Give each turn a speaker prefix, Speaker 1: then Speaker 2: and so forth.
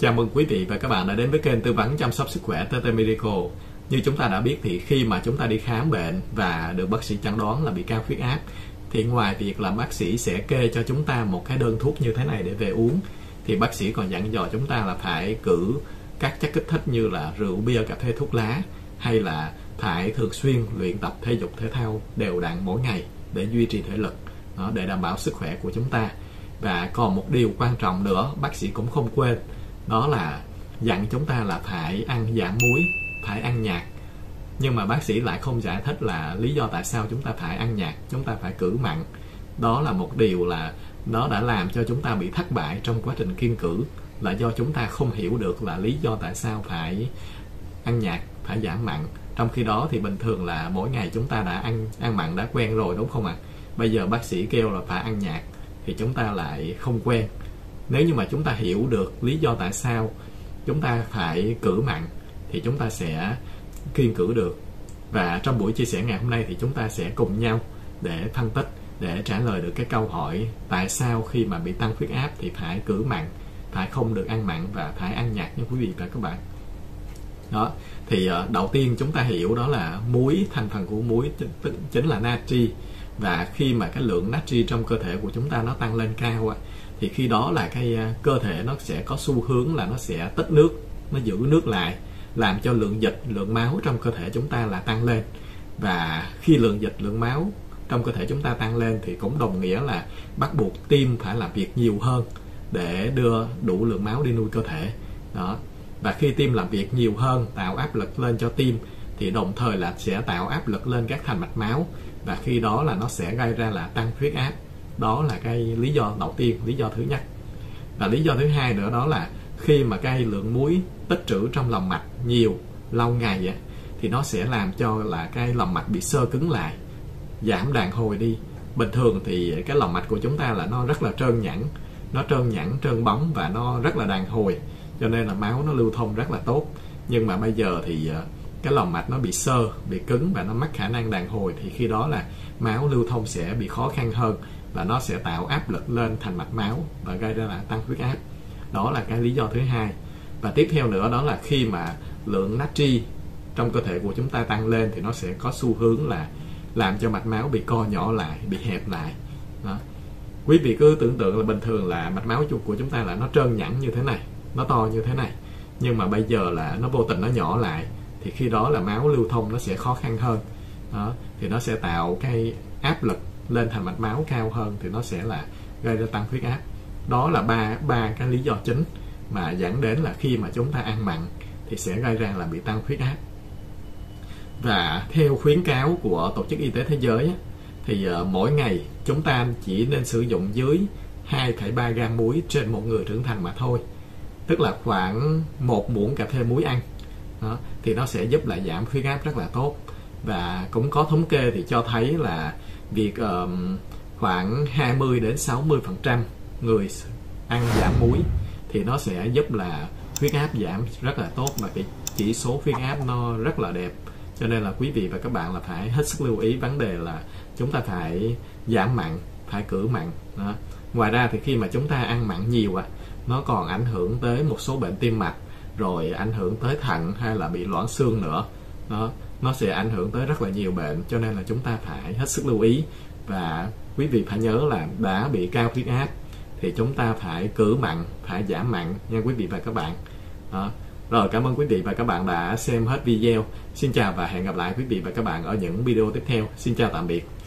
Speaker 1: Chào mừng quý vị và các bạn đã đến với kênh tư vấn chăm sóc sức khỏe TT Medical. Như chúng ta đã biết thì khi mà chúng ta đi khám bệnh và được bác sĩ chẩn đoán là bị cao huyết áp thì ngoài việc là bác sĩ sẽ kê cho chúng ta một cái đơn thuốc như thế này để về uống thì bác sĩ còn dặn dò chúng ta là phải cử các chất kích thích như là rượu bia cà phê thuốc lá hay là phải thường xuyên luyện tập thể dục thể thao đều đặn mỗi ngày để duy trì thể lực đó, để đảm bảo sức khỏe của chúng ta và còn một điều quan trọng nữa bác sĩ cũng không quên đó là dặn chúng ta là phải ăn giảm muối, phải ăn nhạt. Nhưng mà bác sĩ lại không giải thích là lý do tại sao chúng ta phải ăn nhạt, chúng ta phải cử mặn. Đó là một điều là nó đã làm cho chúng ta bị thất bại trong quá trình kiên cử, là do chúng ta không hiểu được là lý do tại sao phải ăn nhạt, phải giảm mặn. Trong khi đó thì bình thường là mỗi ngày chúng ta đã ăn ăn mặn đã quen rồi, đúng không ạ? Bây giờ bác sĩ kêu là phải ăn nhạt, thì chúng ta lại không quen nếu như mà chúng ta hiểu được lý do tại sao chúng ta phải cử mặn, thì chúng ta sẽ kiên cử được. Và trong buổi chia sẻ ngày hôm nay thì chúng ta sẽ cùng nhau để phân tích, để trả lời được cái câu hỏi tại sao khi mà bị tăng huyết áp thì phải cử mặn, phải không được ăn mặn và phải ăn nhạt nha quý vị và các bạn. Đó, thì ờ, đầu tiên chúng ta hiểu đó là muối, thành phần của muối chính là natri và khi mà cái lượng natri trong cơ thể của chúng ta nó tăng lên cao thì khi đó là cái à, cơ thể nó sẽ có xu hướng là nó sẽ tích nước, nó giữ nước lại, làm cho lượng dịch, lượng máu trong cơ thể chúng ta là tăng lên. Và khi lượng dịch, lượng máu trong cơ thể chúng ta tăng lên thì cũng đồng nghĩa là bắt buộc tim phải làm việc nhiều hơn để đưa đủ lượng máu đi nuôi cơ thể. Đó. Và khi tim làm việc nhiều hơn, tạo áp lực lên cho tim thì đồng thời là sẽ tạo áp lực lên các thành mạch máu và khi đó là nó sẽ gây ra là tăng huyết áp. Đó là cái lý do đầu tiên lý do thứ nhất. Và lý do thứ hai nữa đó là khi mà cái lượng muối tích trữ trong lòng mạch nhiều lâu ngày á, thì nó sẽ làm cho là cái lòng mạch bị sơ cứng lại giảm đàn hồi đi. Bình thường thì cái lòng mạch của chúng ta là nó rất là trơn nhẵn nó trơn nhẵn trơn bóng và nó rất là đàn hồi cho nên là máu nó lưu thông rất là tốt. Nhưng mà bây giờ thì ờ, cái lòng mạch nó bị sơ, bị cứng và nó mất khả năng đàn hồi thì khi đó là máu lưu thông sẽ bị khó khăn hơn và nó sẽ tạo áp lực lên thành mạch máu và gây ra là tăng huyết áp. Đó là cái lý do thứ hai. Và tiếp theo nữa đó là khi mà lượng natri trong cơ thể của chúng ta tăng lên thì nó sẽ có xu hướng là làm cho mạch máu bị co nhỏ lại, bị hẹp lại. Đó. quý vị cứ tưởng tượng là bình thường là mạch máu của chúng ta là nó trơn nhẵn như thế này, nó to như thế này. Nhưng mà bây giờ là nó vô tình nó nhỏ lại thì khi đó là máu lưu thông nó sẽ khó khăn hơn. Đó thì nó sẽ tạo cái áp lực lên thành mạch máu cao hơn thì nó sẽ là gây ra tăng huyết áp. Đó là ba ba cái lý do chính mà dẫn đến là khi mà chúng ta ăn mặn thì sẽ gây ra là bị tăng huyết áp. Và theo khuyến cáo của tổ chức y tế thế giới thì ờ, mỗi ngày chúng ta chỉ nên sử dụng dưới 2,3 gram muối trên một người trưởng thành mà thôi. Tức là khoảng một muỗng cà phê muối ăn đó, thì nó sẽ giúp lại giảm huyết áp rất là tốt. Và cũng có thống kê thì cho thấy là việc um, khoảng 20 đến 60 phần trăm người ăn giảm muối thì nó sẽ giúp là huyết áp giảm rất là tốt và cái chỉ số huyết áp nó rất là đẹp. Cho nên là quý vị và các bạn là phải hết sức lưu ý vấn đề là chúng ta phải giảm mặn phải cử mặn. Đó. ngoài ra thì khi mà chúng ta ăn mặn nhiều à nó còn ảnh hưởng tới một số bệnh tim mạch rồi ảnh hưởng tới thận hay là bị loãng xương nữa. Nó nó sẽ ảnh hưởng tới rất là nhiều bệnh, cho nên là chúng ta phải hết sức lưu ý. Và quý vị phải nhớ là đã bị cao huyết áp thì chúng ta phải cử mặn, phải giảm mặn nha quý vị và các bạn. Đó. rồi, cảm ơn quý vị và các bạn đã xem hết video. Xin chào và hẹn gặp lại quý vị và các bạn ở những video tiếp theo. Xin chào tạm biệt.